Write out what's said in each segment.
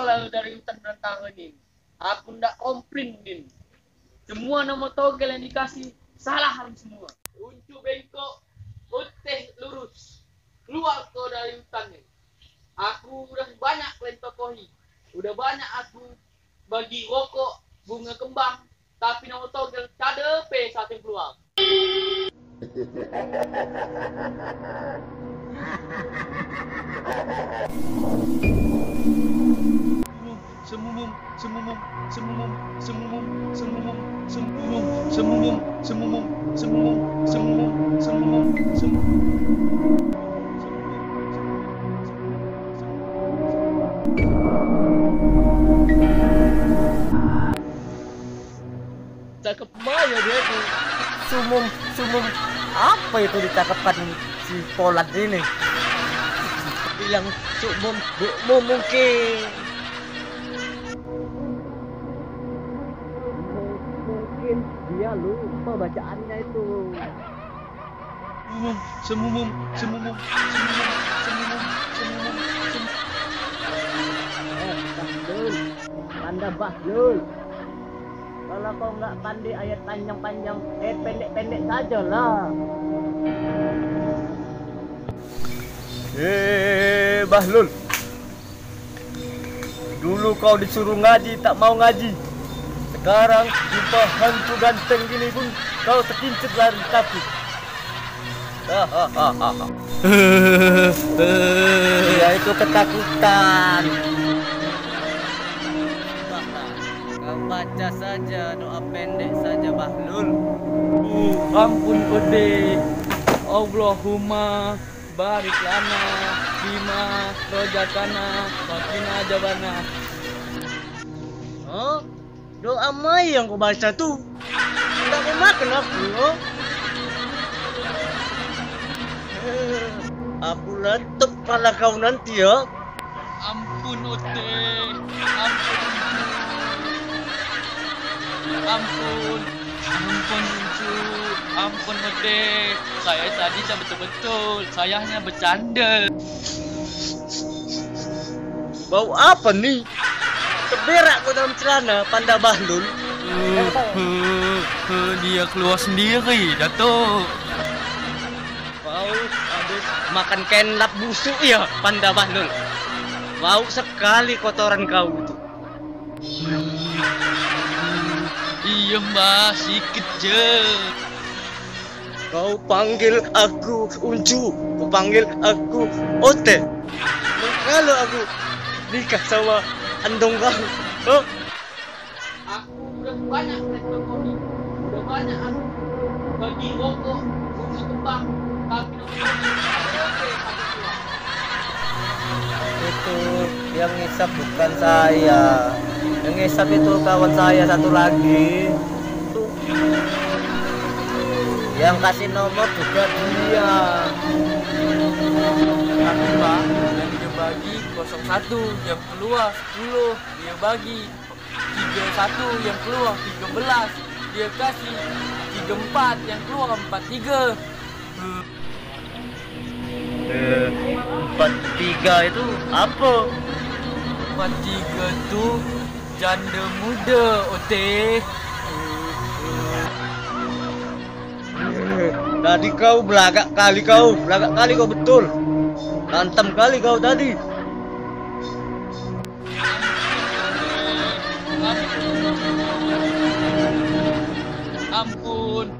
Keluarlah dari hutan berantakan ini. Aku ndak komplain din. Semua nama togel yang dikasih salah harus semua. Uncu bengkok, oteh lurus. Keluar kau dari hutan ini. Aku udah banyak kalian tokohi. Udah banyak aku bagi rokok, bunga kembang. Tapi nama togel kada pe saat yang keluar. Semumum, semumum, semumum, semumum, semumum, semumum, semumum, semumum, semumum, semumum, semumum, semumum. Cakep Maya dia tuh. Sumum, sumum. Apa itu dicakapkan si Polat ini? Bilang sumum. Mungkin dia lupa bacaannya itu. Semumum, semumum, semumum, semumum, semumum, semumum, semumum. Eh, Bahlul. Tanda Bahlul. Kalau kau nggak pandai ayat panjang-panjang, eh pendek-pendek saja lah. Eh, Bahlul. Dulu kau disuruh ngaji tak mau ngaji. Sekarang jumpa hantu ganteng gini pun kau terkincit lari takut. Hahaha. Ya itu ketakutan. Kau baca saja doa pendek saja Bahlul. Uh, ampun Ode. Allahumma barik lana bima rojakana wakina jabana. Doa mai yang kau baca tuh. Tidak mau makan aku, oh. Aku letup kepala kau nanti ya. Ampun Ode. Ampun. Ampun. Ampun Uncu. Ampun Ode. Saya tadi tak betul-betul. Saya hanya bercanda. Bau apa nih? Terberak kau dalam celana, panda Bahlul. dia keluar sendiri, Datuk. Kau habis makan kain lap busuk ya, panda Bahlul. Bau sekali kotoran kau itu. Iya mbak, sikit je. Kau panggil aku Uncu, kau panggil aku Ote. Kalau aku nikah sama andong kau, oh, Aku udah banyak teknologi, udah banyak aku bagi rokok, bunga kembang, tapi itu yang ngisap bukan saya. Yang ngisap itu kawan saya satu lagi. Yang kasih nomor juga dia. Tapi dia bagi 01, yang keluar 10, dia bagi 31, yang keluar 13, dia kasih 34, yang keluar 43. Eh, empat tiga itu apa? 43 tu janda muda, Ote. Tadi kau belagak kali kau, belagak kali kau betul. Lantem kali kau tadi. Ampun.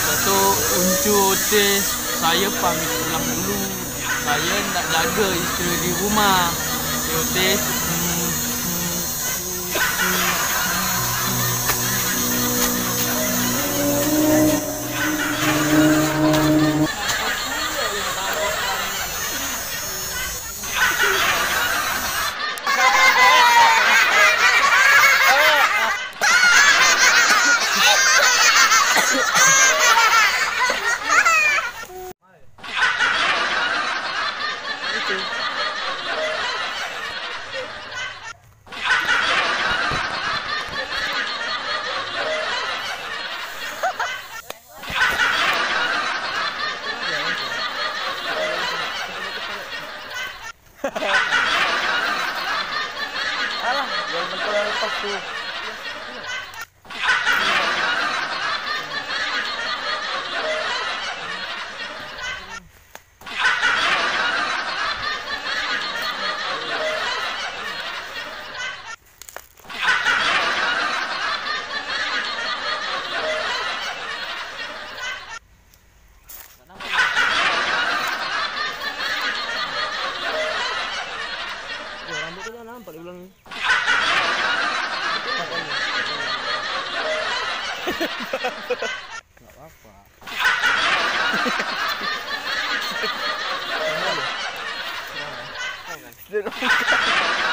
Datuk Uncu teh, saya pamit pulang dulu. Saya nak jaga isteri di rumah. Teh. Hmm, Deus. Olha lá, agora não. Enggak apa-apa.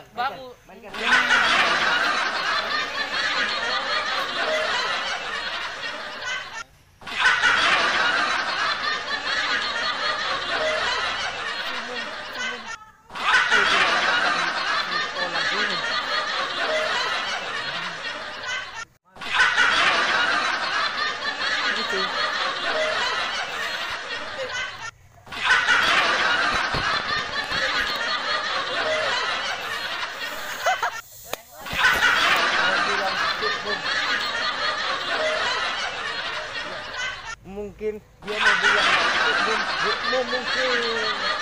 Asia baru Mungkin dia mau bilang mungkin